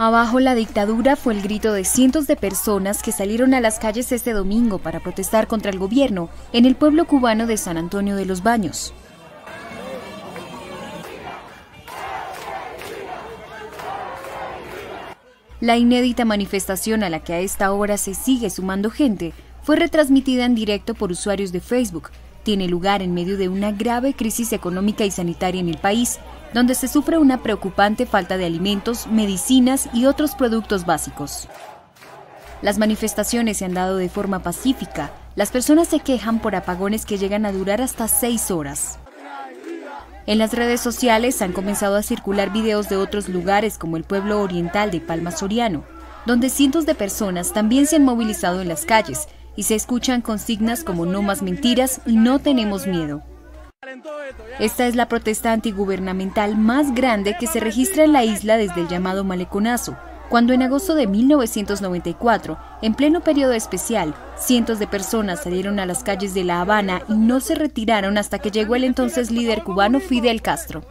Abajo la dictadura fue el grito de cientos de personas que salieron a las calles este domingo para protestar contra el gobierno en el pueblo cubano de San Antonio de los Baños. La inédita manifestación a la que a esta hora se sigue sumando gente fue retransmitida en directo por usuarios de Facebook. Tiene lugar en medio de una grave crisis económica y sanitaria en el país, donde se sufre una preocupante falta de alimentos, medicinas y otros productos básicos. Las manifestaciones se han dado de forma pacífica. Las personas se quejan por apagones que llegan a durar hasta seis horas. En las redes sociales han comenzado a circular videos de otros lugares como el pueblo oriental de Palma Soriano, donde cientos de personas también se han movilizado en las calles y se escuchan consignas como no más mentiras y no tenemos miedo. Esta es la protesta antigubernamental más grande que se registra en la isla desde el llamado Maleconazo, cuando en agosto de 1994, en pleno periodo especial, cientos de personas salieron a las calles de La Habana y no se retiraron hasta que llegó el entonces líder cubano Fidel Castro.